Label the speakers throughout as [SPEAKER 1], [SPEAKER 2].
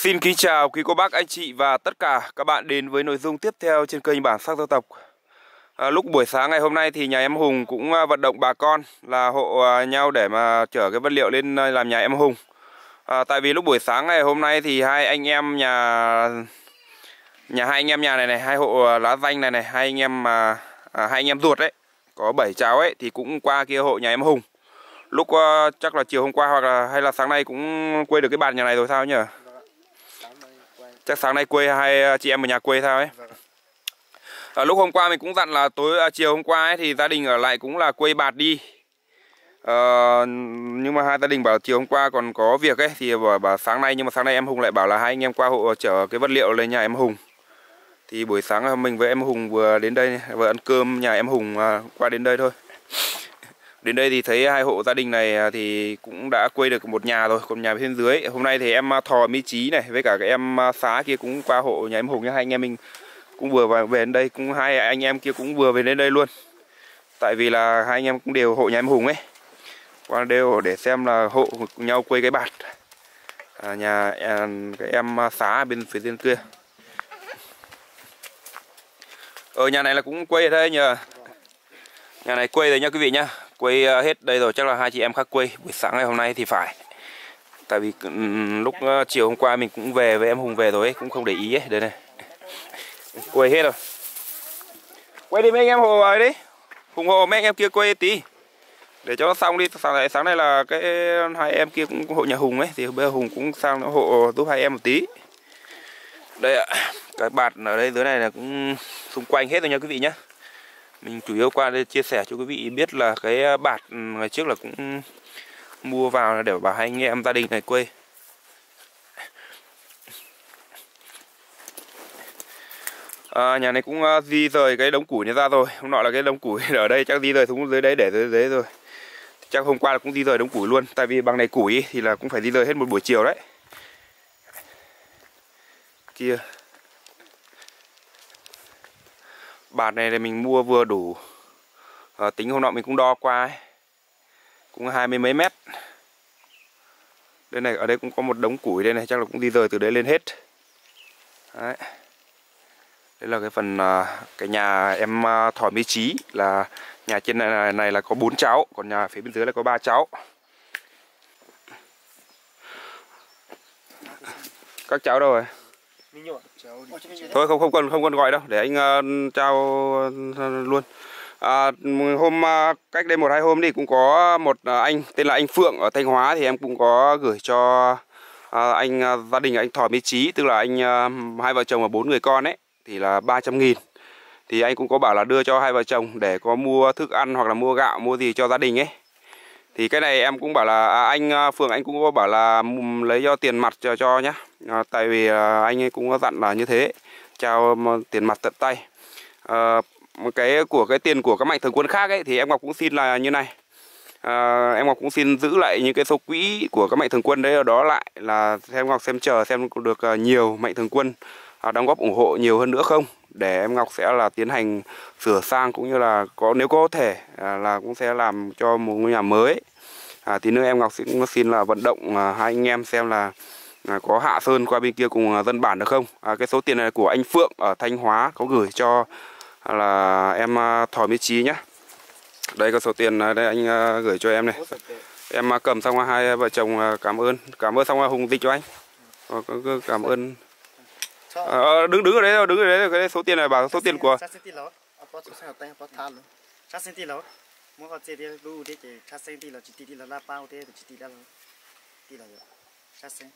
[SPEAKER 1] Xin kính chào quý cô bác, anh chị và tất cả các bạn đến với nội dung tiếp theo trên kênh Bản sắc dân tộc. À, lúc buổi sáng ngày hôm nay thì nhà em Hùng cũng à, vận động bà con là hộ à, nhau để mà chở cái vật liệu lên à, làm nhà em Hùng. À, tại vì lúc buổi sáng ngày hôm nay thì hai anh em nhà nhà hai anh em nhà này này, hai hộ lá danh này này, hai anh em mà à, hai anh em ruột đấy, có bảy cháu ấy thì cũng qua kia hộ nhà em Hùng. Lúc uh, chắc là chiều hôm qua hoặc là hay là sáng nay cũng quê được cái bàn nhà này rồi sao nhỉ? Chắc sáng nay quê hai chị em ở nhà quê sao ấy? À, lúc hôm qua mình cũng dặn là tối à, chiều hôm qua ấy, thì gia đình ở lại cũng là quê bạt đi. À, nhưng mà hai gia đình bảo chiều hôm qua còn có việc ấy thì bảo, bảo sáng nay nhưng mà sáng nay em Hùng lại bảo là hai anh em qua hộ chở cái vật liệu lên nhà em Hùng. Thì buổi sáng mình với em Hùng vừa đến đây vừa ăn cơm nhà em Hùng à, qua đến đây thôi Đến đây thì thấy hai hộ gia đình này à, thì cũng đã quây được một nhà rồi, còn nhà bên dưới. Hôm nay thì em à, Thò Mỹ Trí này với cả cái em à, Xá kia cũng qua hộ nhà em Hùng. Hai anh em mình cũng vừa về đến đây, cũng hai anh em kia cũng vừa về đến đây luôn. Tại vì là hai anh em cũng đều hộ nhà em Hùng ấy. Qua đều để xem là hộ nhau quây cái bạt. À, nhà cái em Xá bên phía bên kia. Ở nhà này là cũng quây ở đây nhờ. Nhà này quây rồi nha quý vị nhá quay ờ, hết đây rồi chắc là hai chị em khác quay. Buổi sáng ngày hôm nay thì phải. Tại vì ừ, ừ, lúc ờ, chiều hôm qua mình cũng về với em hùng về rồi ấy, cũng không để ý ấy. Đây này. Quay hết rồi. Quay đi mấy anh em hồ ấy đi. Hùng hồ mấy anh em kia quay tí. Để cho nó xong đi. Sáng nay sáng nay là cái hai em kia cũng hộ nhà hùng ấy thì bây giờ hùng cũng sang hộ giúp hai em một tí. Đây ạ. Cái bạt ở đây dưới này là cũng xung quanh hết rồi nha quý vị nhé mình chủ yếu qua đây chia sẻ cho quý vị biết là cái à, bạt ừ, ngày trước là cũng mua vào để bảo hai anh em gia đình này quê. À, nhà này cũng uh, di rời cái đống củi này ra rồi. Hôm nọ là cái đống củi ở đây chắc di rời xuống dưới đấy để dưới đấy rồi. Chắc hôm qua là cũng di rời đống củi luôn. Tại vì bằng này củi thì là cũng phải di rời hết một buổi chiều đấy. Kia. Bạt này thì mình mua vừa đủ à, Tính hôm nọ mình cũng đo qua ấy. Cũng hai mươi mấy mét Đây này ở đây cũng có một đống củi đây này Chắc là cũng đi rời từ đấy lên hết Đấy Đây là cái phần à, cái nhà em à, Thỏi Mỹ Trí là nhà trên này, này là có bốn cháu, còn nhà phía bên dưới là có ba cháu. Các cháu đâu rồi? Thôi không không cần không cần gọi đâu để anh uh, trao ờ, luôn. À, hôm uh, cách đây một hai hôm thì cũng có một uh, anh tên là anh Phượng ở Thanh Hóa thì em cũng có gửi cho uh, anh uh, gia đình anh Thỏ Mỹ Trí tức là anh uh, hai vợ chồng và bốn người con ấy thì là 300 nghìn. Thì anh cũng có bảo là đưa cho hai vợ chồng để có mua thức ăn hoặc là mua gạo mua gì cho gia đình ấy thì cái này em cũng bảo là à, anh à, phường anh cũng có bảo là lấy cho tiền mặt cho cho nhá. À, tại vì à, anh ấy cũng có dặn là như thế. Trao tiền mặt tận tay. À, một cái của cái tiền của các mạnh thường quân khác ấy thì em Ngọc cũng xin là như này. À, em Ngọc cũng xin giữ lại những cái số quỹ của các mạnh thường quân đấy ở đó lại là em Ngọc xem chờ xem được ờ, nhiều mạnh thường quân à, đóng góp ủng hộ nhiều hơn nữa không? Để em Ngọc sẽ là tiến hành sửa sang cũng như là có nếu có thể à, là cũng sẽ làm cho một ngôi nhà mới. À, tí nữa em Ngọc sẽ cũng xin là vận động à, hai anh em xem là à, có hạ sơn qua bên kia cùng à, dân bản được không? À, cái số tiền này của anh Phượng ở Thanh Hóa có gửi cho à, là em à, Thỏ Mỹ Trí nhá. Đây có số tiền à, đây anh à, gửi cho em này. Em cầm xong hai vợ chồng cảm ơn. Cảm ơn xong hùng dịch cho anh. Ờ, cảm ơn à, đứng đứng ở đấy đứng ở đấy cái số tiền này bảo số tiền của mua có tiền lu thế chỉ chát sen đi là chỉ đi là la bao thế chỉ đi là đi là chát sen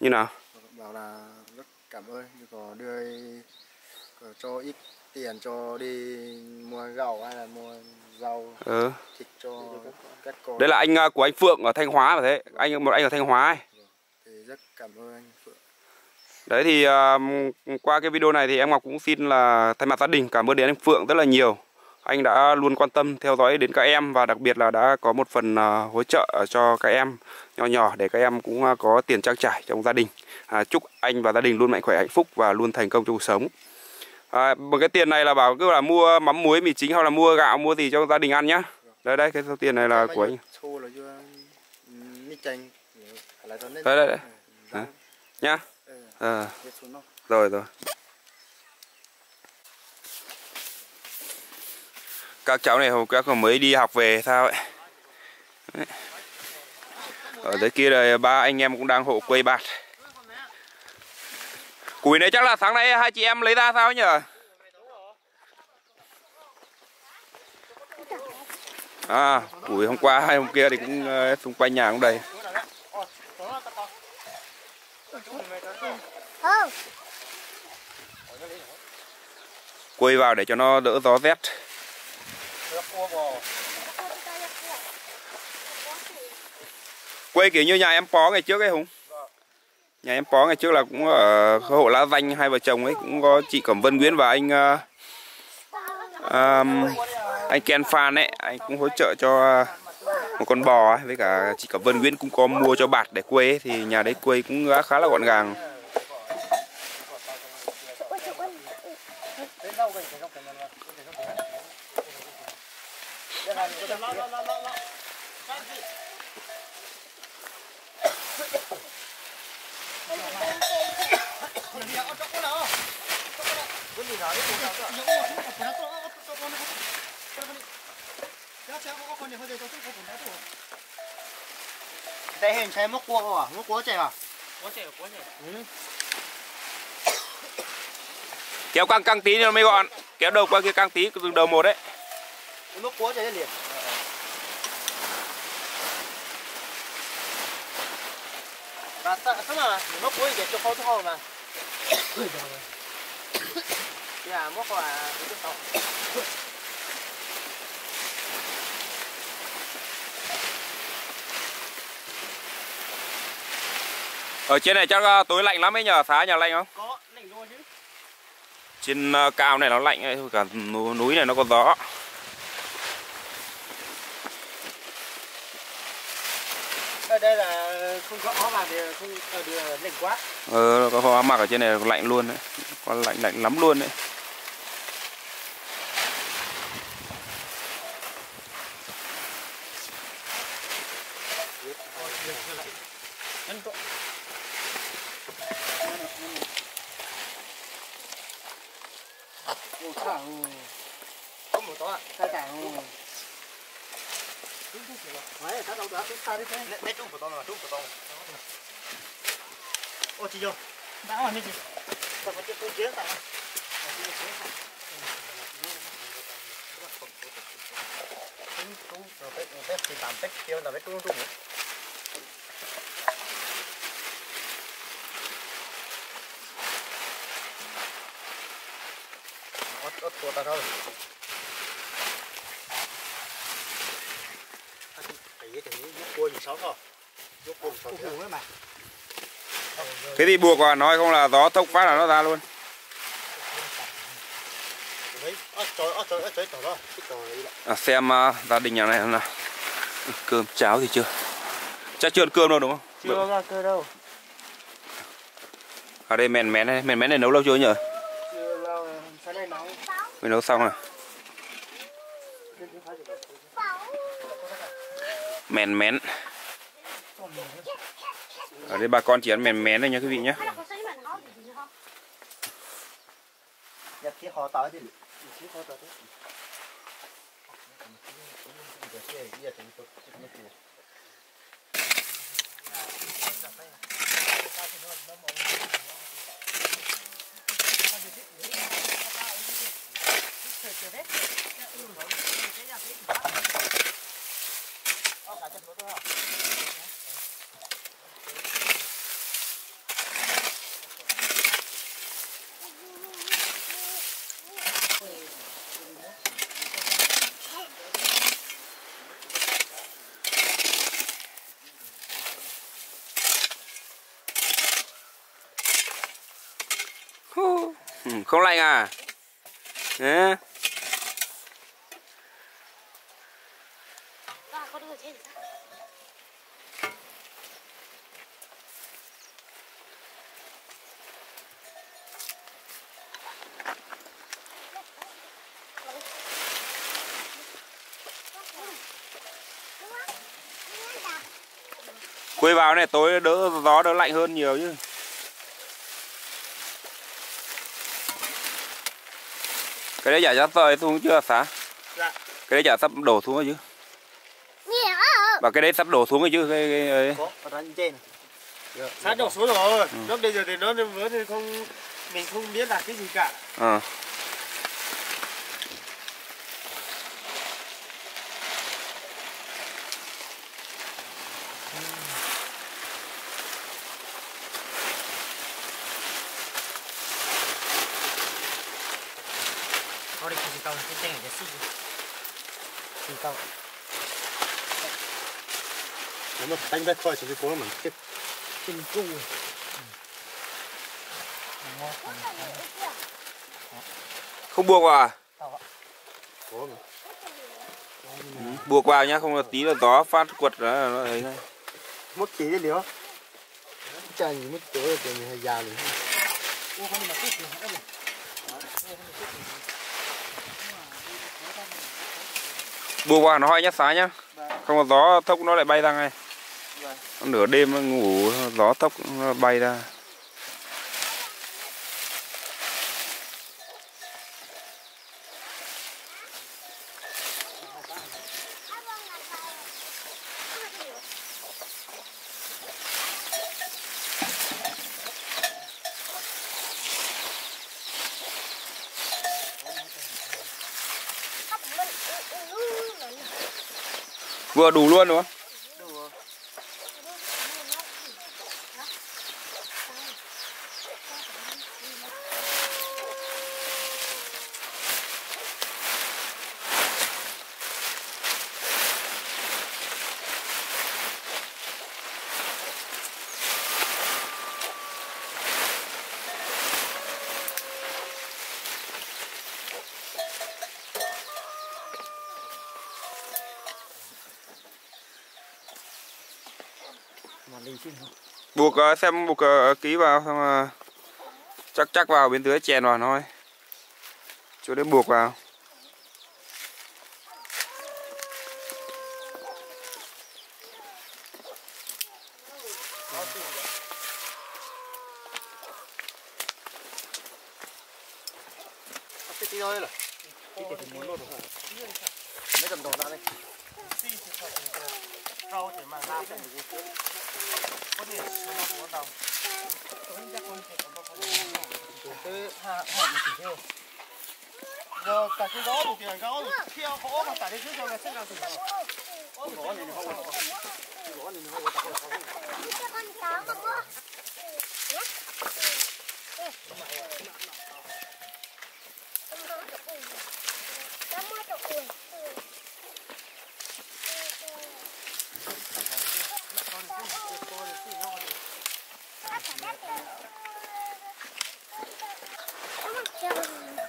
[SPEAKER 1] như nào?
[SPEAKER 2] Bảo là rất cảm ơn có đưa cho ít tiền cho đi mua gạo hay là mua rau ừ. thịt cho
[SPEAKER 1] các con. đây là anh của anh Phượng ở Thanh Hóa mà thế. Anh một anh ở Thanh Hóa ấy.
[SPEAKER 2] thì rất cảm ơn anh Phượng
[SPEAKER 1] đấy thì uh, qua cái video này thì em Ngọc cũng xin là thay mặt gia đình cảm ơn đến anh Phượng rất là nhiều anh đã luôn quan tâm theo dõi đến các em và đặc biệt là đã có một phần uh, hỗ trợ cho các em nhỏ nhỏ để các em cũng uh, có tiền trang trải trong gia đình. À, chúc anh và gia đình luôn mạnh khỏe hạnh phúc và luôn thành công trong cuộc sống. À, một cái tiền này là bảo cứ là mua mắm muối mì chính hoặc là mua gạo mua gì cho gia đình ăn nhá. Đây đây cái số tiền này là của anh. Đây đây đây. nhá
[SPEAKER 2] nó.
[SPEAKER 1] rồi rồi. Các cháu này hồi các còn mới đi học về sao ấy? Đấy. ở dưới kia là ba anh em cũng đang hộ quây bạt. Củi này chắc là sáng nay hai chị em lấy ra sao nhở? À củi hôm qua hay hôm kia thì cũng ờ, xung quanh nhà cũng đầy
[SPEAKER 3] không.
[SPEAKER 1] quây vào để cho nó đỡ gió rét quây kiểu như nhà em pó ngày trước ấy hùng. Nhà em pó ngày trước là cũng ở hộ lá danh hai vợ chồng ấy cũng có chị cẩm vân nguyễn và anh uh, um, anh ken phan ấy. Anh cũng hỗ trợ cho ờ, một con bò ấy, với cả chị cẩm vân nguyễn cũng có mua cho bạt để quây ấy, thì nhà đấy quây cũng đã khá là gọn gàng.
[SPEAKER 2] Đây hình xe mốc cua à? Mốc cua chạy à?
[SPEAKER 1] kéo căng căng tí nó mới gọn kéo đầu qua kia căng tí từ đầu một đấy
[SPEAKER 2] Mốc cua chạy liền. Và sao mà mốc cua thì cho khó thôi mà. Dạ, mốc là cái sau.
[SPEAKER 1] Ở trên này chắc ờ, tối lạnh lắm ấy nhờ phá nhà lạnh không
[SPEAKER 2] Có, lạnh luôn chứ.
[SPEAKER 1] trên ờ, cao này nó lạnh ấy cả nú- núi này nó có gió
[SPEAKER 2] Ở đây là không có áo mà thì không ở đường lạnh quá.
[SPEAKER 1] ờ có hoa mặc ở trên này lạnh luôn đấy có lạnh lạnh lắm luôn đấy
[SPEAKER 2] Ồ, thảo. Có một to ạ. Sai thảo. Đấy, thảo đâu đó, sai đi thế. Lấy trung của to mà, trung của to. Ô, chị vô. Đã rồi, chị. Tập một chiếc kiến tặng. Trung, trung, rồi phải, thì tạm tích, tiêu là phải trung, trung ớt của ta thôi cái gì thì nước cua gì sáu thôi nước cua sáu thôi. Mà.
[SPEAKER 1] Thế thì buộc vào nói không là gió thốc phát là nó ra luôn. À, xem ờ, gia đình nhà này nào. Cơm cháo thì chưa. Chắc chưa ăn cơm đâu đúng không?
[SPEAKER 2] Chưa ra cơ đâu.
[SPEAKER 1] Ở đây mèn mén này. Mèn mén này nấu lâu chưa nhỉ
[SPEAKER 2] chưa lâu sáng nay
[SPEAKER 1] mình nấu xong rồi. Mèn mén. Ở đây bà con chỉ ăn mèn mén thôi nha quý vị nhé Ừ, không lạnh à Đấy. khó đưa thế được quây vào này tối đỡ gió đỡ lạnh hơn nhiều chứ. Cái đấy chả ra rơi xuống chưa xả
[SPEAKER 2] dạ.
[SPEAKER 1] cái đấy chả sắp đổ xuống rồi chứ và cái đấy sắp đổ xuống rồi chứ cái, cái ấy.
[SPEAKER 2] có ở trên trên sát đổ xuống rồi ừ. lúc bây giờ thì nó vỡ thì không mình không biết là cái gì cả
[SPEAKER 1] à.
[SPEAKER 2] Thôi đi chỉ cầu cái tên cái gì chỉ cầu nếu mà đánh bé khỏi thì cố mình tiếp. Kinh cung
[SPEAKER 1] không buộc vào à?
[SPEAKER 2] Có mà
[SPEAKER 1] ừ, buộc vào nhá không là tí là gió phát quật là nó ấy thôi
[SPEAKER 2] mất chỉ đi liễu chả gì mất chỗ thì mình hay già rồi
[SPEAKER 1] buộc vào nó hơi nhát xá nhá. Không có gió thốc nó lại bay ra ngay nửa đêm ngủ gió tóc bay ra Vừa đủ luôn đúng không? Buộc ờ, xem buộc ờ, ký vào xong ờ, chắc chắc vào bên dưới chèn vào thôi. Chỗ đấy buộc vào
[SPEAKER 2] mấy cầm đồ ra đây rau chỉ mà làm cái có thể số nào của đầu tối ra con thì có có tới hai hai một tỷ giờ cả cái đó một tiền gáo theo khó mà tại đây trước cho là sẽ làm gì rồi gõ này không gõ này không có con chó không có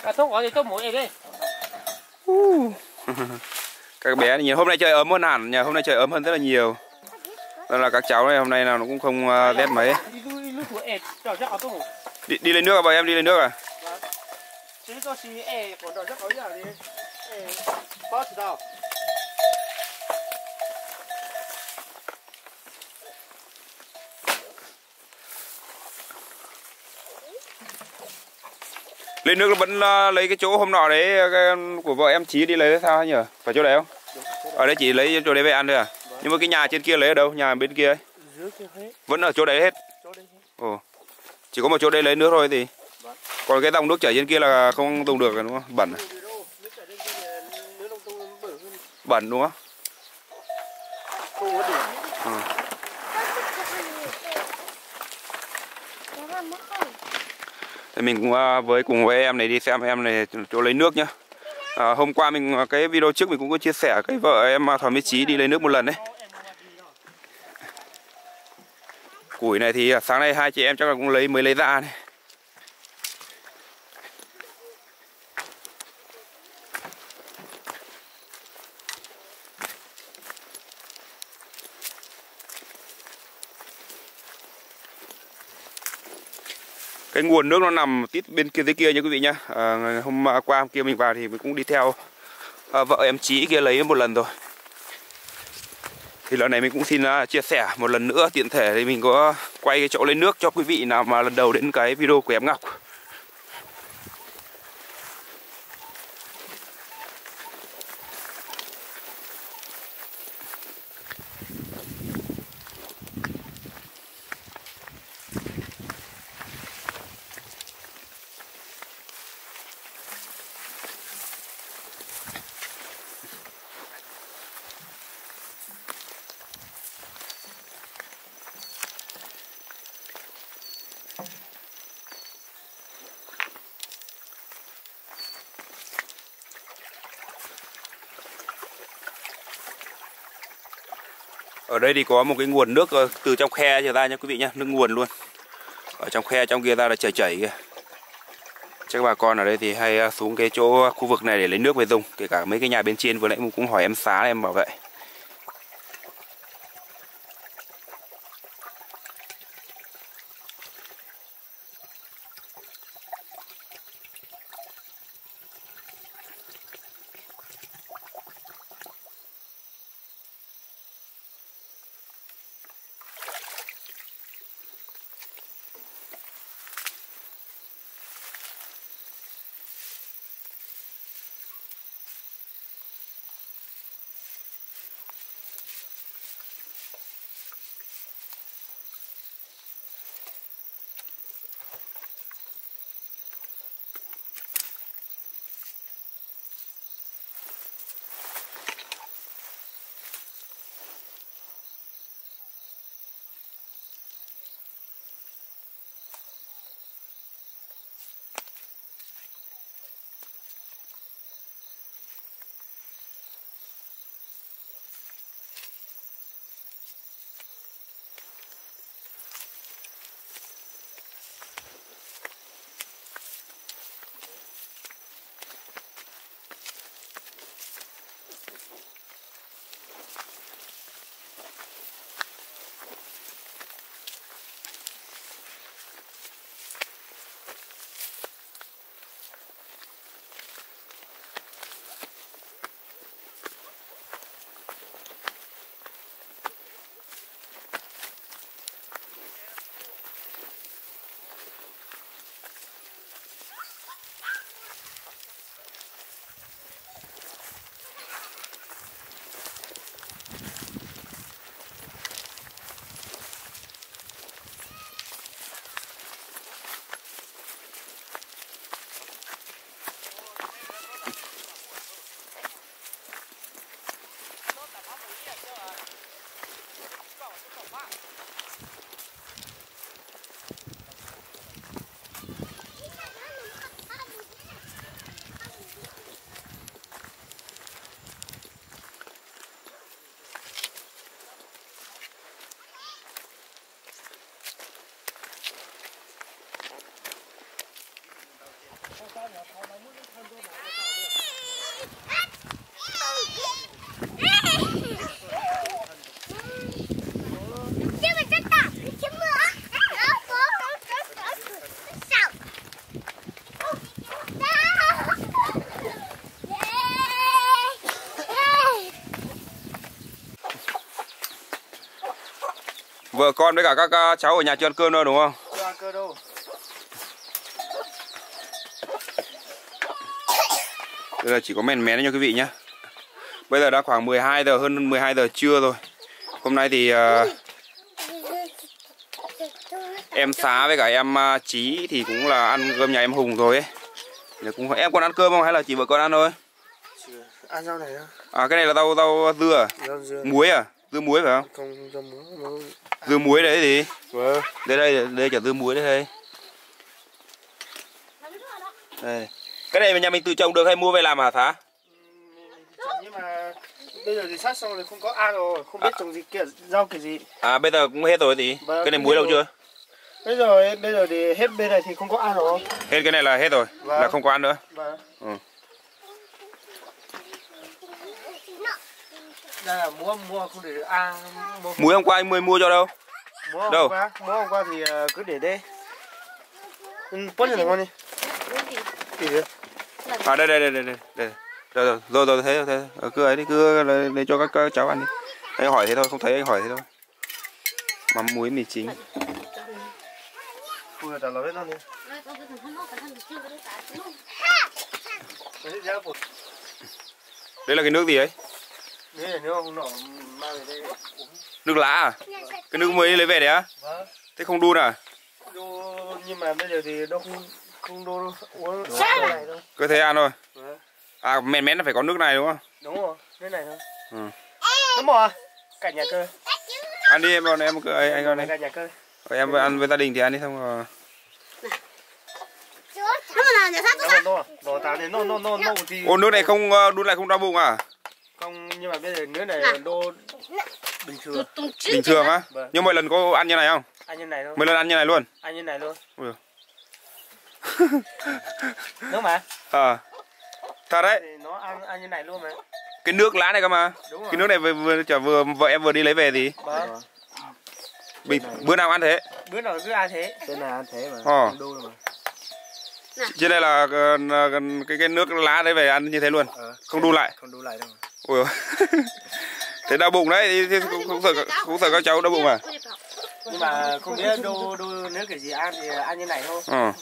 [SPEAKER 3] À, tốt gọi thì tốt mũi này đi.
[SPEAKER 1] các bé nhìn hôm nay trời ấm hơn hẳn nhờ. Hôm nay trời ấm hơn rất là nhiều. Nên là các cháu này hôm nay nào nó cũng không uh, rét mấy. đi, đi lên nước à bọn em đi lên nước à?
[SPEAKER 2] Chỉ có còn rất giờ đi. Đâu.
[SPEAKER 1] Lên nước vẫn uh, lấy cái chỗ hôm nọ đấy cái, của vợ em chí đi lấy sao nhỉ? Phải chỗ đấy không? Ở đây chỉ lấy chỗ đấy về ăn thôi à? Nhưng mà cái nhà trên kia lấy ở đâu? Nhà bên kia ấy? Vẫn ở chỗ đấy hết? Ồ. Chỉ có một chỗ đấy lấy nước thôi thì. Còn cái dòng nước chảy trên kia là không dùng được đúng không? Bẩn à? bẩn đúng không? Ừ. thì mình cũng à, với cùng với em này đi xem em này chỗ lấy nước nhá. À, hôm qua mình à, cái video trước mình cũng có chia sẻ cái vợ em à, Thảo Mỹ Trí đi lấy nước một lần đấy. Củi này thì sáng nay hai chị em chắc là cũng lấy mới lấy ra này. Cái nguồn nước nó nằm tít bên kia dưới kia nha quý vị nhá. À, hôm qua hôm kia mình vào thì mình cũng đi theo à, vợ em trí kia lấy một lần rồi. Thì lần này mình cũng xin uh, chia sẻ một lần nữa tiện thể thì mình có quay cái chỗ lấy nước cho quý vị nào mà lần đầu đến cái video của em Ngọc Ở đây thì có một cái nguồn nước ờ, từ trong khe trở ra nha quý vị nhá, nước nguồn luôn. Ở trong khe trong kia ra là chảy chảy kìa. Chắc bà con ở đây thì hay ờ, xuống cái chỗ khu vực này để lấy nước về dùng, kể cả mấy cái nhà bên trên vừa nãy cũng hỏi em xá em bảo vậy. Vừa con với cả các cháu ở nhà chưa ăn cơm đâu, đúng không?
[SPEAKER 2] Chưa ăn cơm đâu.
[SPEAKER 1] Đây là chỉ có mèn mén nha quý vị nhé Bây giờ đã khoảng 12 giờ hơn 12 giờ trưa rồi Hôm nay thì uh, em xá với cả em uh, Trí thì cũng là ăn cơm nhà em Hùng rồi ấy. Thì cũng em còn ăn cơm không hay là chỉ vợ con ăn thôi?
[SPEAKER 2] Chưa. Ăn rau này đó.
[SPEAKER 1] À cái này là rau rau dưa à?
[SPEAKER 2] Rau dưa.
[SPEAKER 1] Muối à? Dưa muối phải không?
[SPEAKER 2] Không rau muối.
[SPEAKER 1] Dưa muối đấy gì?
[SPEAKER 2] Vâng.
[SPEAKER 1] Đây đây đây chả dưa muối đấy đây. Đây. Cái này nhà mình tự trồng được hay mua về làm hả Thá?
[SPEAKER 2] Nhưng mà bây giờ thì sát xong rồi không có ăn rồi, không biết trồng gì kia rau kiểu gì.
[SPEAKER 1] À bây giờ cũng hết rồi thì
[SPEAKER 2] Vâng,
[SPEAKER 1] Cái này muối đâu chưa?
[SPEAKER 2] Bây giờ bây giờ thì hết bên này thì không có ăn rồi.
[SPEAKER 1] Hết cái này là hết rồi
[SPEAKER 2] Vâng.
[SPEAKER 1] Là không có ăn nữa
[SPEAKER 2] Vâng.
[SPEAKER 1] Ừ.
[SPEAKER 2] Đây là mua mua không để ăn mua
[SPEAKER 1] Muối hôm qua anh mới mua cho đâu?
[SPEAKER 2] mua hôm
[SPEAKER 1] Đâu?
[SPEAKER 2] qua mua hôm qua thì ờ, cứ để đây. Ừ, bớt này ngon đi. Thì được.
[SPEAKER 1] À đây đây đây đây đây. đây. Rồi rồi rồi rồi thế rồi thế. Ờ, cứ ấy đi cứ lấy, lấy cho các, các cháu ăn đi. Anh hỏi thế thôi, không thấy anh hỏi thế thôi. Mắm muối mì chính.
[SPEAKER 2] Vừa trả lời hết luôn đi. Đấy,
[SPEAKER 1] là cái nước gì ấy? Nước lá à? Cái nước mới lấy về đấy á?
[SPEAKER 2] Vâng.
[SPEAKER 1] Thế không đun à?
[SPEAKER 2] Nhưng mà bây giờ thì đâu không không đô đâu. uống cái này thôi.
[SPEAKER 1] Cứ thế ăn thôi. À mén mén là phải có nước này đúng không?
[SPEAKER 2] Đúng rồi, cái này thôi.
[SPEAKER 1] Ừ.
[SPEAKER 2] Đúng rồi. Cả nhà cơ.
[SPEAKER 1] Ăn đi em còn em cứ ấy, anh con đi.
[SPEAKER 2] Cả nhà cơ.
[SPEAKER 1] Rồi em ăn với gia đình thì ăn đi xong rồi.
[SPEAKER 2] Nó nó nó nó nó thì
[SPEAKER 1] Ô nước này không ờ, đun lại không đau bụng à?
[SPEAKER 2] không nhưng mà bây giờ nước này đô bình thường
[SPEAKER 1] bình thường á
[SPEAKER 2] Vâng.
[SPEAKER 1] nhưng mỗi lần có ăn như này không
[SPEAKER 2] ăn như này thôi
[SPEAKER 1] mỗi lần ăn như này luôn
[SPEAKER 2] ăn như này luôn
[SPEAKER 1] Ui.
[SPEAKER 2] Đúng mà.
[SPEAKER 1] Ờ. Thật đấy.
[SPEAKER 2] Thì nó ăn ăn như này luôn mà.
[SPEAKER 1] Cái nước lá này cơ mà.
[SPEAKER 2] Đúng rồi.
[SPEAKER 1] cái nước này vừa vừa, chả vừa vợ em vừa đi lấy về thì
[SPEAKER 2] vâng.
[SPEAKER 1] Bình, bữa nào ăn thế?
[SPEAKER 2] Bữa nào cứ ăn thế.
[SPEAKER 4] Cái này ăn thế mà.
[SPEAKER 1] Ờ.
[SPEAKER 4] Đu mà.
[SPEAKER 1] trên đây là ờ, cái cái nước lá đấy về ăn như thế luôn.
[SPEAKER 4] Ờ.
[SPEAKER 1] không đun lại.
[SPEAKER 4] Không đu lại đâu mà.
[SPEAKER 1] ui thế đau bụng đấy. Thì, thì không, không sợ không sợ các cháu đau bụng à
[SPEAKER 2] nhưng mà không biết đô đô nếu kiểu gì ăn thì ăn như này thôi.
[SPEAKER 1] Ờ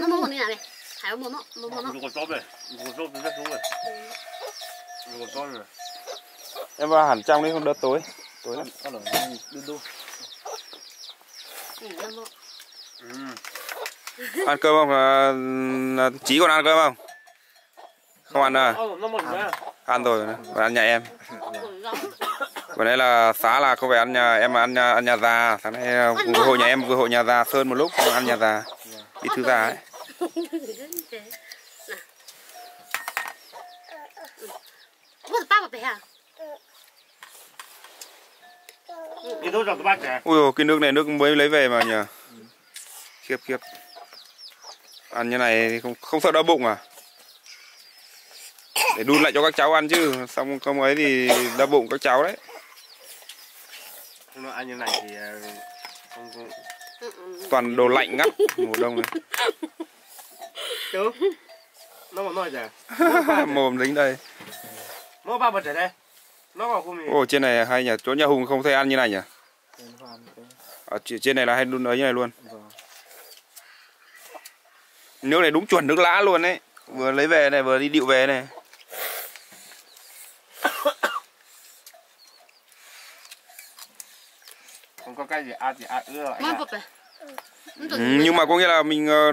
[SPEAKER 3] nó mua như nào này. Hải mua nó mua mua nó.
[SPEAKER 2] Dùng con này dùng con tôm rất đúng rồi dùng con này.
[SPEAKER 1] Em vào hẳn trong đi không đỡ tối. Tối lắm.
[SPEAKER 4] Đu đu.
[SPEAKER 3] ừ, nó mua.
[SPEAKER 2] Ừ.
[SPEAKER 1] ăn cơm không? À, chí còn ăn cơm không? Không ăn à?
[SPEAKER 2] Một
[SPEAKER 1] ăn. rồi còn ăn nhà em Vừa nãy là xá là không phải ăn nhà em ăn nhà, ăn nhà già. Sáng nay cùng với hội nhà em vừa hội nhà già sơn một lúc không ăn nhà già. Đi thư già ấy. Ui dồi, cái nước này nước mới lấy về mà nhỉ khiếp khiếp. Ăn như này thì không không sợ đau bụng à? Để đun lại cho các cháu ăn chứ. Xong không ấy thì đau bụng các cháu đấy
[SPEAKER 2] nó ăn như này thì ờ, không không
[SPEAKER 1] toàn đồ lạnh ngắt mùa đông này
[SPEAKER 2] chứ nó còn nói gì
[SPEAKER 1] mồm dính đây.
[SPEAKER 2] Nó ba bật ở đây. Nó còn không gì
[SPEAKER 1] ồ trên này hay nhỉ? Chỗ nhà hùng không thấy ăn như này nhỉ? Ở trên trên này là hay đun ấy như này luôn.
[SPEAKER 4] Vâng.
[SPEAKER 1] nước này đúng chuẩn nước lã luôn đấy vừa lấy về này vừa đi điệu về này
[SPEAKER 2] không có cái gì ăn thì ăn ưa lại
[SPEAKER 3] Mua bọc à?
[SPEAKER 1] ừ, nhưng mà có nghĩa là mình ờ,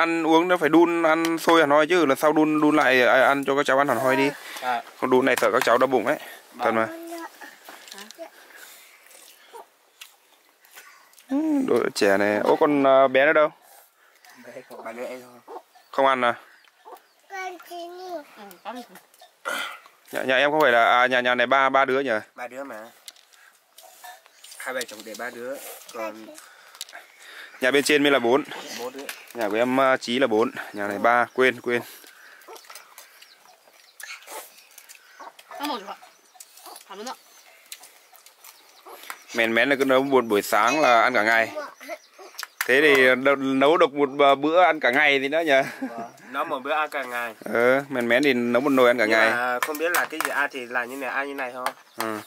[SPEAKER 1] ăn uống nó phải đun ăn sôi hẳn hoi chứ. Lần sau đun đun lại à, ăn cho các cháu ăn hẳn hoi đi.
[SPEAKER 2] À,
[SPEAKER 1] không đun này sợ các cháu đau bụng ấy. Thật mà. Ừ, đội trẻ này. Ô con ờ, bé nữa đâu?
[SPEAKER 4] Đấy, không bà nữa em thôi.
[SPEAKER 1] không ăn à?
[SPEAKER 3] Ừ, có
[SPEAKER 1] nhà, nhà em không phải là à, nhà nhà này ba ba đứa nhỉ?
[SPEAKER 4] Ba đứa mà. Hai vợ chồng để ba đứa. Còn
[SPEAKER 1] nhà bên trên mới là bốn.
[SPEAKER 4] bốn đứa.
[SPEAKER 1] nhà của em ờ, chí là bốn. Nhà này ba quên quên. Mèn mén là cứ nấu một buổi sáng là ăn cả ngày. Thế thì nấu được một bữa- ăn cả ngày thì nữa nhỉ?
[SPEAKER 4] Vâng.
[SPEAKER 2] nó một bữa ăn cả ngày.
[SPEAKER 1] Ờ mèn mén thì nấu một nồi ăn cả
[SPEAKER 2] Nhưng
[SPEAKER 1] ngày.
[SPEAKER 2] không biết là cái gì ăn thì là như này ăn như này thôi.
[SPEAKER 1] Ừ.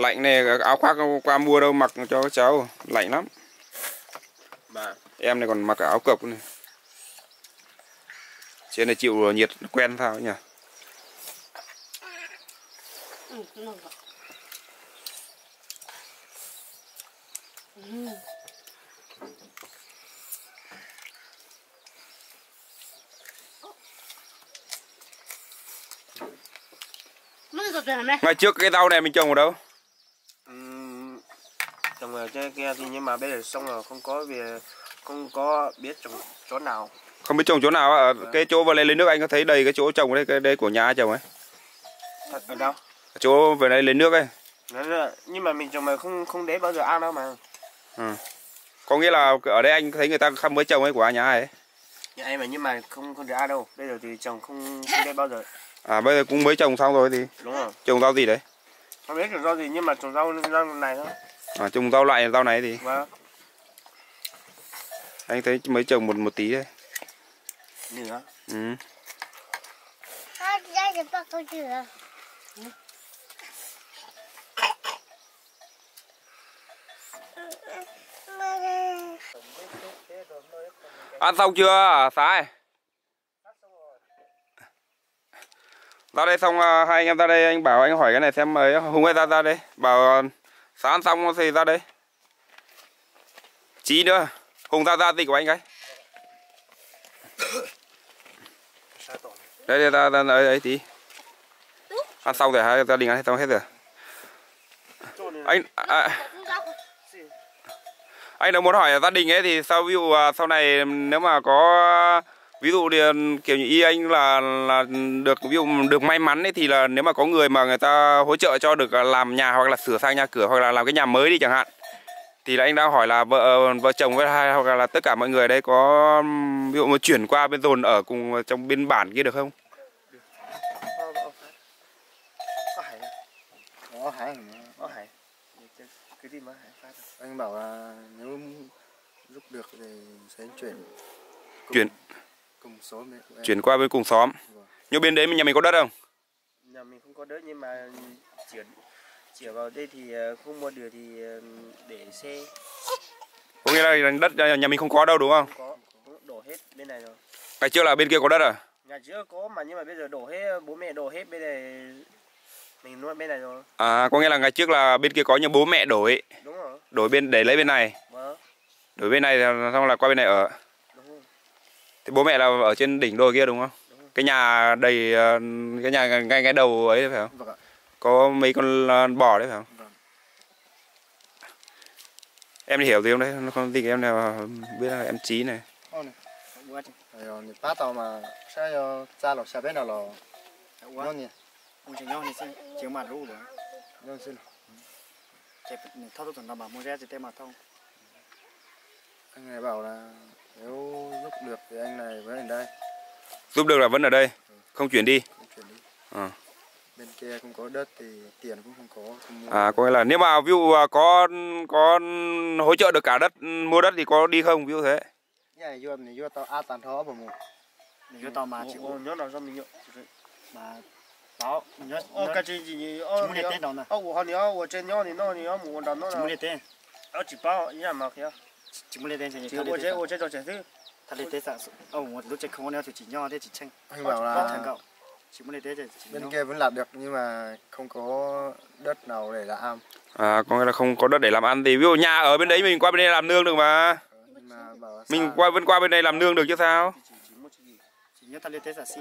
[SPEAKER 1] lạnh này áo khoác qua mua đâu mặc cho các cháu. Lạnh lắm.
[SPEAKER 2] Mà
[SPEAKER 1] em này còn mặc cả áo cộc này trên này chịu nhiệt quen sao nhỉ?
[SPEAKER 3] Ừ. Ừ.
[SPEAKER 1] Ngày trước cái rau này mình trồng ở đâu
[SPEAKER 2] trồng ở trên kia thì nhưng mà bây giờ xong rồi không có về không có biết trồng chỗ nào.
[SPEAKER 1] Không biết trồng chỗ nào ở cái chỗ vừa lên lấy nước anh có thấy đầy cái chỗ trồng đấy cái đây của nhà trồng ấy?
[SPEAKER 2] Thật ở đâu?
[SPEAKER 1] Chỗ về đây lấy nước ấy.
[SPEAKER 2] Là- nhưng mà mình trồng mà không không để bao giờ ăn đâu mà.
[SPEAKER 1] Có nghĩa là ở đây anh thấy người ta không mới trồng ấy của nhà ai ấy?
[SPEAKER 2] Nhà em mà nhưng mà không không để ăn đâu. Bây giờ thì trồng không không để bao giờ.
[SPEAKER 1] À bây giờ cũng mới trồng xong rồi thì
[SPEAKER 2] đúng rồi.
[SPEAKER 1] trồng rau gì đấy?
[SPEAKER 2] Không biết trồng rau gì nhưng mà trồng rau rau này thôi
[SPEAKER 1] à, trồng rau lại rau này thì.
[SPEAKER 2] Và
[SPEAKER 1] anh thấy mới trồng một một tí đấy
[SPEAKER 2] nữa
[SPEAKER 1] ừ. ăn xong chưa sái ra đây xong à, hai anh em ra đây anh bảo anh hỏi cái này xem ấy hùng ơi ra ra đây bảo sáng xong thì ra đây? Chí nữa hùng ra ra gì của anh cái đây đây ra ra ấy, ấy tí. Ăn xong rồi hai gia đình ăn xong hết rồi? Anh à, à, anh đã muốn hỏi gia đình ấy thì sau ví dụ à, sau này nếu mà có ví dụ thì kiểu như y anh là là được ví dụ được may mắn ấy thì là nếu mà có người mà người ta hỗ trợ cho được làm nhà hoặc là sửa sang nhà cửa hoặc là làm cái nhà mới đi chẳng hạn thì là anh đang hỏi là vợ vợ chồng với hai hoặc là tất cả mọi người đây có ví dụ mà chuyển qua bên dồn ở cùng trong bên bản kia được không?
[SPEAKER 2] Có- hải?
[SPEAKER 5] Có hải.
[SPEAKER 2] Cái- gì mà hải phát?
[SPEAKER 5] Anh bảo là nếu giúp được thì sẽ chuyển cùng-
[SPEAKER 1] Chuyển. Chuyển qua bên cùng xóm.
[SPEAKER 5] Vâng.
[SPEAKER 1] Nhưng bên đấy nhà mình có đất không?
[SPEAKER 2] Nhà mình không có đất nhưng mà chuyển chuyển vào đây thì ờ, không mua được thì ờ, để xe
[SPEAKER 1] Có nghĩa là đất nhà mình không có đâu đúng không?
[SPEAKER 2] không có đổ hết bên này rồi.
[SPEAKER 1] Ngày trước là bên kia có đất à?
[SPEAKER 2] Nhà trước có mà nhưng mà bây giờ đổ hết bố mẹ đổ hết bên này mình nuôi bên này rồi.
[SPEAKER 1] À có nghĩa là ngày trước là bên kia có nhưng bố mẹ đổi
[SPEAKER 2] Đúng rồi.
[SPEAKER 1] đổi bên để lấy bên này
[SPEAKER 2] Vâng.
[SPEAKER 1] đổi bên này xong là qua bên này ở. Thì bố mẹ là ở trên đỉnh đồi kia đúng không
[SPEAKER 2] Đúng rồi.
[SPEAKER 1] cái nhà đầy ờ, cái nhà ngay ngay đầu ấy phải không
[SPEAKER 5] Vâng ạ.
[SPEAKER 1] có mấy con ờ, bò đấy phải không
[SPEAKER 5] Vâng.
[SPEAKER 1] em hiểu gì không đấy nó không gì em nào biết là em trí này
[SPEAKER 5] Rồi thì mà sẽ bên nào là ngon nhỉ?
[SPEAKER 6] ông chỉ nhau thì xin chiếu mặt rú rồi
[SPEAKER 5] Ngon xin.
[SPEAKER 6] chạy thao thao thuần đảm bảo mua ra chỉ tên mặt thông
[SPEAKER 5] Anh này bảo là nếu giúp được thì anh này vẫn ở đây.
[SPEAKER 1] Giúp được là vẫn ở đây? Ừ. không chuyển đi,
[SPEAKER 5] không chuyển đi.
[SPEAKER 1] À.
[SPEAKER 5] bên kia không có đất thì tiền cũng không có không
[SPEAKER 1] à có nghĩa là nếu mà view à, có có hỗ trợ được cả đất mua đất thì có đi không view thế?
[SPEAKER 5] Nhà vừa này vừa tao a tàn thó mà
[SPEAKER 6] mù vừa tao mà chịu
[SPEAKER 2] nhớ là do mình
[SPEAKER 6] mà bảo nhớ
[SPEAKER 2] cái gì gì ô
[SPEAKER 6] chúng mình tên đó nè?
[SPEAKER 2] Ô của họ nhớ của trên nhớ thì nó nhớ mù còn
[SPEAKER 6] đó nó chúng
[SPEAKER 2] mình
[SPEAKER 6] tên.
[SPEAKER 2] Ở chỉ bao ý là mà kia
[SPEAKER 6] chỉ muốn lên
[SPEAKER 2] trên
[SPEAKER 6] những
[SPEAKER 2] cái
[SPEAKER 6] đấy.
[SPEAKER 2] Ủa chế rồi chế thứ.
[SPEAKER 6] Thật lên tế sản ông một lúc chế không có neo thì chỉ nho thế chỉ tranh.
[SPEAKER 5] Anh bảo là thành
[SPEAKER 6] cậu. Chỉ muốn lên tế chỉ
[SPEAKER 5] bên kia vẫn lạt được nhưng mà không có đất nào để làm.
[SPEAKER 1] À có nghĩa là không có đất để làm ăn thì ví dụ nhà ở bên đấy mình qua bên đây làm nương được mà. Mình qua vẫn qua bên đây làm nương được chứ sao?
[SPEAKER 2] Chỉ nhất thật lên tế sản xì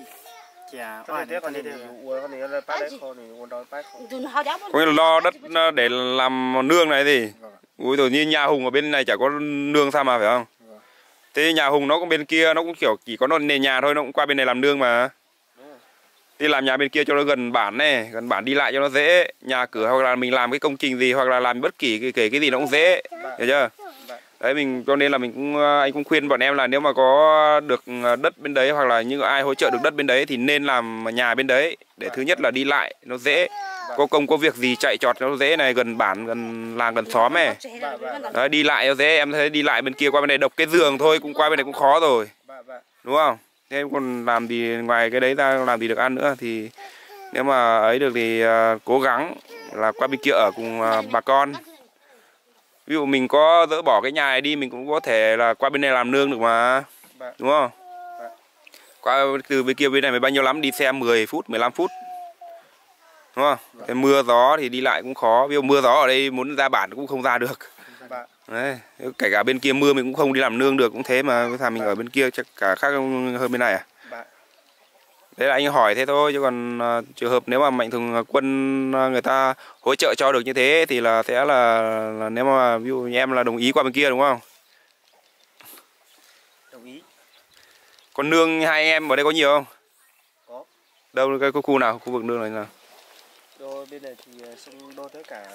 [SPEAKER 1] có lo đất để làm nương này thì
[SPEAKER 5] Vâng
[SPEAKER 1] ui rồi như nhà hùng ở bên này chả có nương sao mà phải không?
[SPEAKER 5] Vâng.
[SPEAKER 1] thế nhà hùng nó cũng bên kia nó cũng kiểu chỉ có nền nhà thôi nó cũng qua bên này làm nương mà.
[SPEAKER 2] Đúng rồi.
[SPEAKER 1] thì làm nhà bên kia cho nó gần bản này gần bản đi lại cho nó dễ. Nhà cửa hoặc là mình làm cái công trình gì hoặc là làm bất kỳ cái, cái, cái gì nó cũng dễ. Hiểu chưa?
[SPEAKER 2] Vâng
[SPEAKER 1] đấy, mình, cho nên là mình cũng ờ, anh cũng khuyên bọn em là nếu mà có được ờ, đất bên đấy hoặc là những ai hỗ trợ được đất bên đấy thì nên làm nhà bên đấy để thứ nhất là đi lại nó dễ. Có công, có việc gì chạy trọt nó dễ này, gần bản, gần làng, gần xóm này. Đấy, đi lại nó dễ, em thấy đi lại bên kia qua bên này độc cái giường thôi, cũng qua bên này cũng khó rồi. Đúng không? Thế còn làm gì ngoài cái đấy ra, làm gì được ăn nữa thì nếu mà ấy được thì ờ, cố gắng là qua bên kia ở cùng bà con ví dụ mình có dỡ bỏ cái nhà này đi mình cũng có thể là qua bên này làm nương được mà.
[SPEAKER 2] Vâng.
[SPEAKER 1] đúng không?
[SPEAKER 2] Vâng.
[SPEAKER 1] qua từ bên kia bên này mới bao nhiêu lắm đi xe 10 phút 15 phút. Đúng không? Thế mưa gió thì đi lại cũng khó. Ví dụ mưa gió ở đây muốn ra bản cũng không ra được. Đấy kể cả bên kia mưa mình cũng không đi làm nương được cũng thế mà. Cái thằng mình ở bên kia chắc cả khác hơn bên này à. Đấy là anh hỏi thế thôi chứ còn ờ, trường hợp nếu mà mạnh thường quân ờ, người ta hỗ trợ cho được như thế thì là sẽ là, là nếu mà ví dụ như em là đồng ý qua bên kia đúng không
[SPEAKER 2] Đồng ý.
[SPEAKER 1] còn nương hai em ở đây có nhiều không
[SPEAKER 2] Có.
[SPEAKER 1] đâu cái khu nào khu vực nương này
[SPEAKER 2] Đô bên này thì ờ, xung đô tất cả.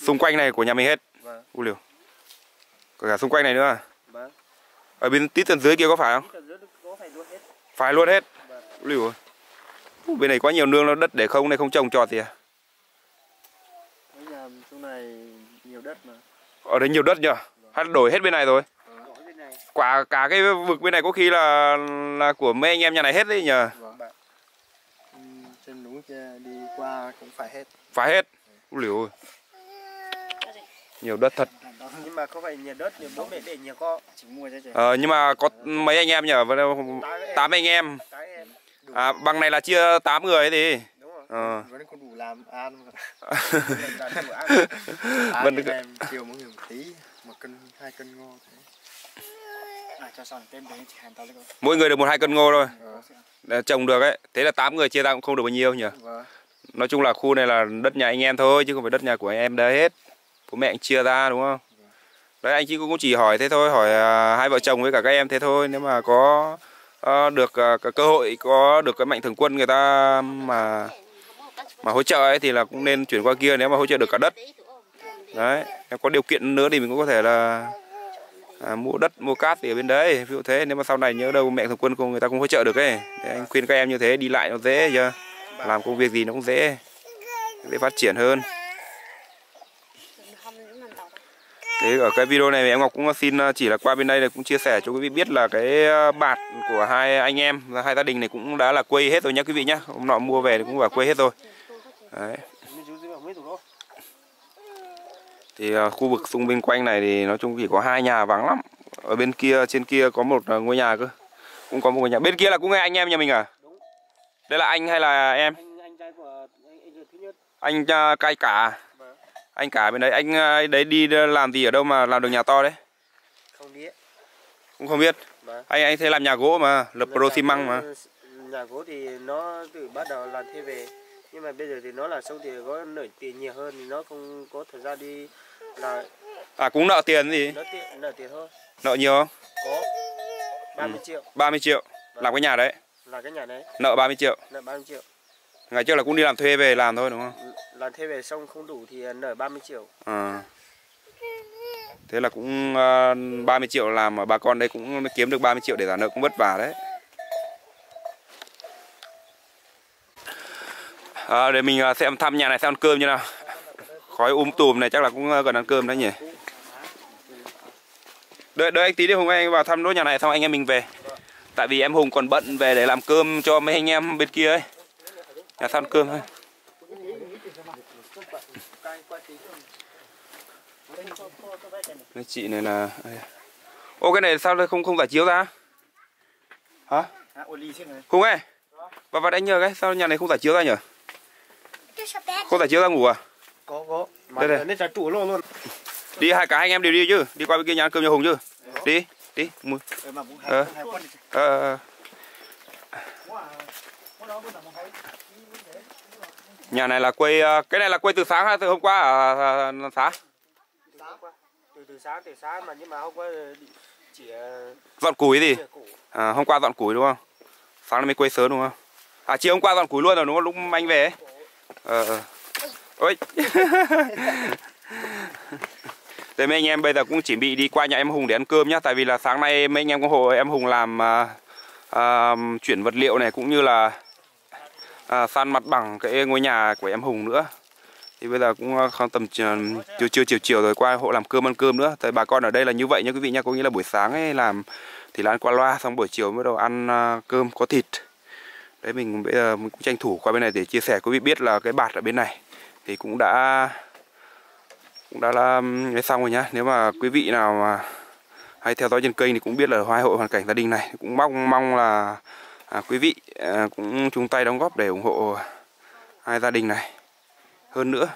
[SPEAKER 1] xung quanh này của nhà mình hết
[SPEAKER 2] Vâng.
[SPEAKER 1] u liều Có cả xung quanh này nữa à
[SPEAKER 2] Vâng.
[SPEAKER 1] ở bên tít tầng dưới kia có phải không
[SPEAKER 2] Ít ở dưới có phải luôn hết.
[SPEAKER 1] phải luôn hết liều bên này quá nhiều nương nó đất để không này không trồng trọt gì à?
[SPEAKER 6] Mấy nhà chỗ này nhiều đất mà.
[SPEAKER 1] Ở đây nhiều đất nhỉ hay là đổi hết bên này rồi?
[SPEAKER 2] Có bên này.
[SPEAKER 1] quả cả cái vực bên này có khi là là của mấy anh em nhà này hết đấy nhờ.
[SPEAKER 5] Vâng. Ừ, trên núi kia đi qua cũng phải hết.
[SPEAKER 1] phải hết. Liều nhiều đất thật.
[SPEAKER 2] Nhưng mà không phải nhiều đất thì bố mẹ để nhiều con.
[SPEAKER 6] chỉ mua chỉ
[SPEAKER 1] ờ, nhưng mà có mấy anh em nhờ
[SPEAKER 2] Tám
[SPEAKER 1] anh em. À, bằng này là chia 8 người thì
[SPEAKER 2] Đúng rồi.
[SPEAKER 1] ờ.
[SPEAKER 5] Vẫn còn đủ làm ăn
[SPEAKER 1] Vẫn được.
[SPEAKER 5] chiều mỗi người một tí, một cân, hai cân ngô thế.
[SPEAKER 6] à cho xong tên đấy chỉ tao lấy con
[SPEAKER 1] mỗi người được một hai cân ngô thôi
[SPEAKER 5] Vâng.
[SPEAKER 1] để trồng được ấy thế là 8 người chia ra cũng không được bao nhiêu nhỉ
[SPEAKER 5] Vâng.
[SPEAKER 1] nói chung là khu này là đất nhà anh em thôi chứ không phải đất nhà của anh em đấy hết bố mẹ anh chia ra đúng không đấy anh chị cũng chỉ hỏi thế thôi hỏi à, hai vợ chồng với cả các em thế thôi nếu mà có Ờ, được ờ, cái cơ hội có được cái mạnh thường quân người ta mà mà hỗ trợ ấy thì là cũng nên chuyển qua kia nếu mà hỗ trợ được cả đất. Đấy nếu có điều kiện nữa thì mình cũng có thể là à, mua đất mua cát thì ở bên đấy. Ví dụ thế nếu mà sau này nhớ đâu mẹ thường quân cùng người ta cũng hỗ trợ được ấy. Để anh khuyên các em như thế đi lại nó dễ chưa? Làm công việc gì nó cũng dễ dễ phát triển hơn. Thế ở cái video này em Ngọc cũng xin ờ, chỉ là qua bên đây là cũng chia sẻ cho quý vị biết là cái ờ, bạt của hai anh em và hai gia đình này cũng đã là quây hết rồi nhá quý vị nhá. Hôm nọ mua về thì cũng vào quây hết rồi. Đấy. Thì ờ, khu vực xung bên quanh này thì nói chung chỉ có hai nhà vắng lắm. Ở bên kia trên kia có một ngôi nhà cơ. Cũng có một ngôi nhà. Bên kia là cũng anh em nhà mình à? Đây là anh hay là em?
[SPEAKER 6] anh anh trai của anh, anh ruột thứ nhất
[SPEAKER 1] Anh cai cả. Anh cả bên đấy anh ờ, đấy đi làm gì ở đâu mà làm được nhà to đấy?
[SPEAKER 6] không biết
[SPEAKER 1] Cũng không biết.
[SPEAKER 6] Vâng.
[SPEAKER 1] Anh anh thấy làm nhà gỗ mà, lập pro xi măng mà.
[SPEAKER 6] nhà gỗ thì nó từ bắt đầu làm thuê về nhưng mà bây giờ thì nó là xong thì có nợ tiền nhiều hơn thì nó không có thời gian đi là
[SPEAKER 1] À cũng nợ tiền gì?
[SPEAKER 6] nó tiền nợ tiền thôi
[SPEAKER 1] Nợ nhiều không?
[SPEAKER 6] có 30 triệu
[SPEAKER 1] 30 triệu. Làm cái nhà đấy.
[SPEAKER 6] là cái nhà đấy
[SPEAKER 1] Nợ 30 triệu.
[SPEAKER 6] nợ 30 triệu
[SPEAKER 1] Ngày trước là cũng đi làm thuê về làm thôi đúng không?
[SPEAKER 6] Làm thuê về xong không đủ thì à, nợ 30 triệu
[SPEAKER 1] À. Thế là cũng à, uh, 30 triệu làm mà bà con đây cũng kiếm được 30 triệu để trả nợ cũng vất vả đấy. À, để mình à, xem thăm nhà này xem ăn cơm như nào. Khói um tùm này chắc là cũng gần ăn cơm đấy nhỉ. Đợi đợi anh tí đi Hùng anh vào thăm nốt nhà này xong anh em mình về. Tại vì em Hùng còn bận về để làm cơm cho mấy anh em bên kia ấy. Nhà sao ăn cơm thôi. Cái chị này là Ô cái này sao lại không không giải chiếu ra? Hả? Hùng ơi. Bà vào đánh nhờ cái sao nhà này không giải chiếu ra nhỉ? Không giải chiếu ra ngủ à?
[SPEAKER 6] có có
[SPEAKER 1] Đây này.
[SPEAKER 6] mà nên là chủ luôn luôn
[SPEAKER 1] Đi hai cả hai anh em đều đi chứ? Đi qua bên kia nhà ăn cơm cho Hùng chứ? Đi, đi. Mùi. Ờ. Ờ. ờ. Nhà này là quê ờ, cái này là quê từ sáng hay từ hôm qua ở ở xã?
[SPEAKER 6] Từ từ sáng từ sáng mà nhưng mà hôm qua chỉ ờ,
[SPEAKER 1] Dọn củi gì?
[SPEAKER 6] chỉ
[SPEAKER 1] À, hôm qua dọn củi đúng không? Sáng nay mới quay sớm đúng không? À chiều hôm qua dọn củi luôn rồi đúng không? Lúc anh về ấy. Ờ ờ. Ôi. Thế mấy anh em bây giờ cũng chuẩn bị đi qua nhà em Hùng để ăn cơm nhá Tại vì là sáng nay mấy anh em có hộ em Hùng làm à, à, chuyển vật liệu này cũng như là à, san mặt bằng cái ngôi nhà của em Hùng nữa thì bây giờ cũng ờ, không tầm ờ, chiều chiều chiều chiều, rồi qua hộ làm cơm ăn cơm nữa. Tại bà con ở đây là như vậy nha quý vị nha có nghĩa là buổi sáng ấy làm thì là ăn qua loa xong buổi chiều mới đầu ăn ờ, cơm có thịt. Đấy mình bây giờ mình cũng tranh thủ qua bên này để chia sẻ. Quý vị biết là cái bạt ở bên này thì cũng đã cũng đã là cái xong rồi nhá. Nếu mà quý vị nào mà hay theo dõi trên kênh thì cũng biết là hai hội hoàn cảnh gia đình này. Cũng mong mong là à, quý vị à, cũng chung tay đóng góp để ủng hộ hai gia đình này hơn nữa.